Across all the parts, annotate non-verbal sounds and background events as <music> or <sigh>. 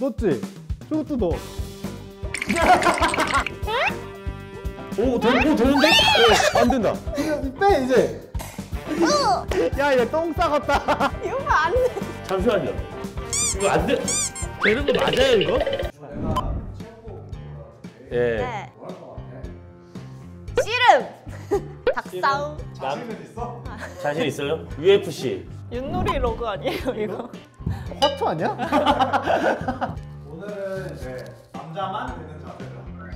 넣었지? 저것도 넣어. 오, 되, 오 되는데? 오, 안 된다. 빼 이제. 야, 얘 똥 싸갔다. 이거 안 돼. 잠시만요. 이거 안 돼. 되는 거 맞아요, 이거? 예. 네. 씨름. <laughs> 닭싸움. 자신 있어요? UFC. 윷놀이 로그 아니에요 이거? 화투 아니야? <laughs> 오늘은 이제 남자만 되는 자세를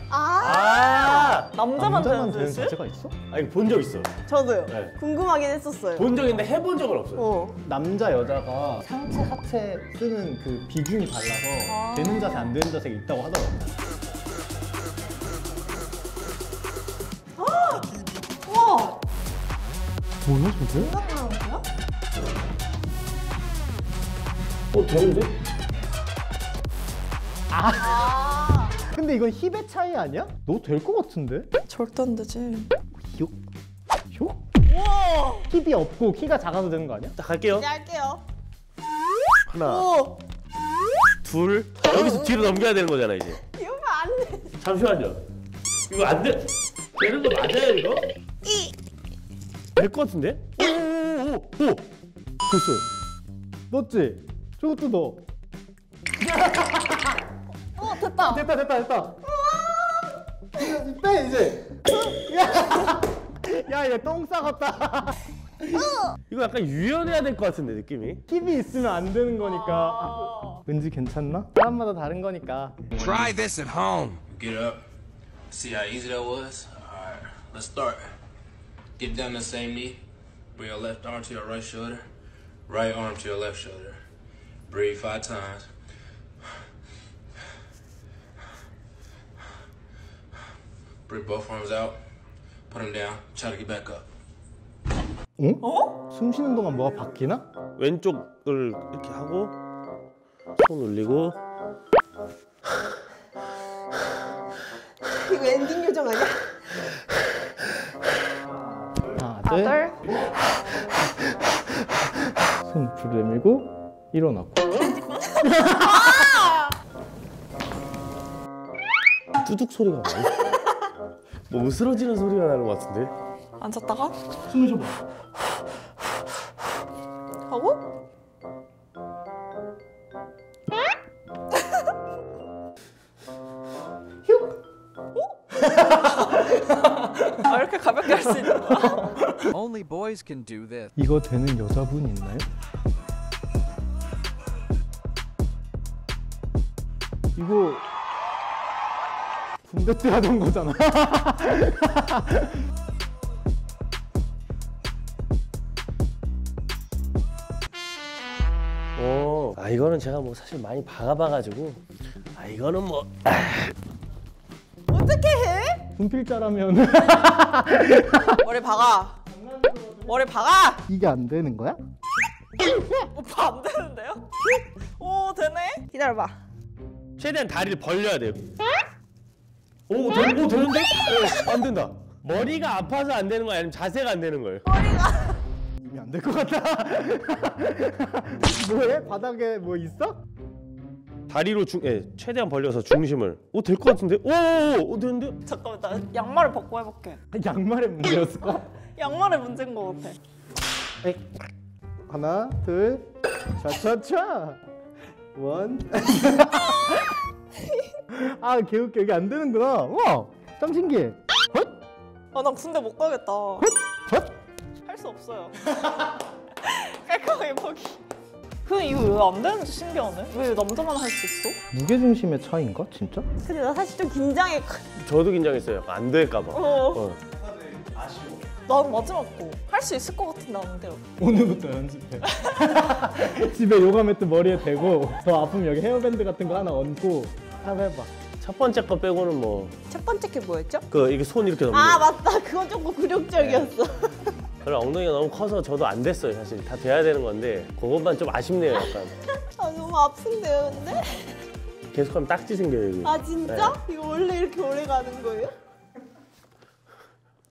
아 아, 남자만 남자만 되는 드레스? 자체가 있어? 아 이거 본 적 있어. 저도요. 네. 궁금하긴 했었어요. 본적 있는데 해본 적은 없어요. 어. 남자 여자가 상체 하체 쓰는 그 비중이 달라서 아. 되는 자세 안 되는 자세가 있다고 하더라고. 와. 뭐야 저게? 어 되는데? 아. 근데 이건 힙의 차이 아니야? 너 될 것 같은데? 절대 안 되지. 효? 효? 우와. 힙이 없고 키가 작아도 되는 거 아니야? 자 갈게요. 이제 할게요. 하나, 오. 둘. 여기서 뒤로 넘겨야 되는 거잖아 이제. 이거 안 돼. 잠시만요. 이거 안 돼. 되는 거 맞아요 이거? 이. 될것 같은데? 오오오 오. 됐어요. 넣었지? 저것도 넣어. 어 됐다. 됐다 됐다 됐다. 이거 빼 이제. 야, 얘 똥 싸갔다. 이거 약간 유연해야 될 것 같은데 느낌이. 힙이 있으면 안 되는 거니까. 왠지 괜찮나? 사람마다 다른 거니까. Try this at home. Get up. See how easy that was? Alright, let's start. Get down the same knee. Bring your left arm to your right shoulder. Right arm to your left shoulder. Breathe five times. Bring both arms out. Put them down. Try to get back up. 어? 숨 쉬는 동안 뭐가 바뀌나? 왼쪽을 이렇게 하고 손 올리고 이거 엔딩 요정 아니야? 하나, 둘. 손 불을 내밀고 일어나고. 뚜둑 소리가 많이. 뭐 으스러지는 소리가 나는 것 같은데. 앉았다가 숨을 쉬어봐. 하고 <laughs> 아 이렇게 가볍게 할 수 있는 거야? Only boys can do this. 이거 되는 여자분 있나요? 이거 군대 때 하던 거잖아. 오. <laughs> 아 이거는 제가 뭐 사실 많이 박아봐가지고 아 이거는 뭐 어떻게 해? 분필자라면 머리 박아. 머리 박아. 이게 안 되는 거야? 오빠 안 되는데요? 오 되네. 기다려봐. 최대한 다리를 벌려야 돼요. 오, 되, 오 되는데? 오, 안 된다. 머리가 아파서 안 되는 거야? 아니면 자세가 안 되는 거예요? 이미 안 될 것 같다. <laughs> 뭐해? 바닥에 뭐 있어? 다리로 중, 예, 최대한 벌려서 중심을. 오, 될 것 같은데? 오, 오, 오, 되는데? 잠깐만 나 양말을 벗고 해볼게. 양말에 문제였을까? <laughs> 양말에 문제인 것 같아. 에이. 하나, 둘, 차차차. 원. 아, 개웃겨. 이게 안 되는구나. 와, 참 신기해. 헛, 아 난 군대 못 가겠다. 헛, 헛. 할수 없어요. <laughs> 깔끔하게 포기. 근데 이거 왜 안 되는지 신기하네. 왜 남자만 할 수 있어? 무게 중심의 차이인가, 진짜? 근데 나 사실 좀 긴장해. 저도 긴장했어요. 안 될까 봐. 어. 어. 난 마지막 거. 할 수 있을 것 같은데 안 돼요. 오늘부터 연습해. <laughs> 집에 요가 매트 머리에 대고 더 아프면 여기 헤어밴드 같은 거 하나 얹고 한번 해봐. 첫 번째 거 빼고는 뭐, 첫 번째 게 뭐였죠? 그, 이게 손 이렇게 넘는 아 거. 맞다. 그건 조금 굴욕적이었어. 그래, 엉덩이가 너무 커서 저도 안 됐어요, 사실. 다 돼야 되는 건데, 그것만 좀 아쉽네요, 약간. <laughs> 아 너무 아픈데요, 근데? 계속하면 딱지 생겨요, 여기. 아 진짜? 이거 원래 이렇게 오래 가는 거예요?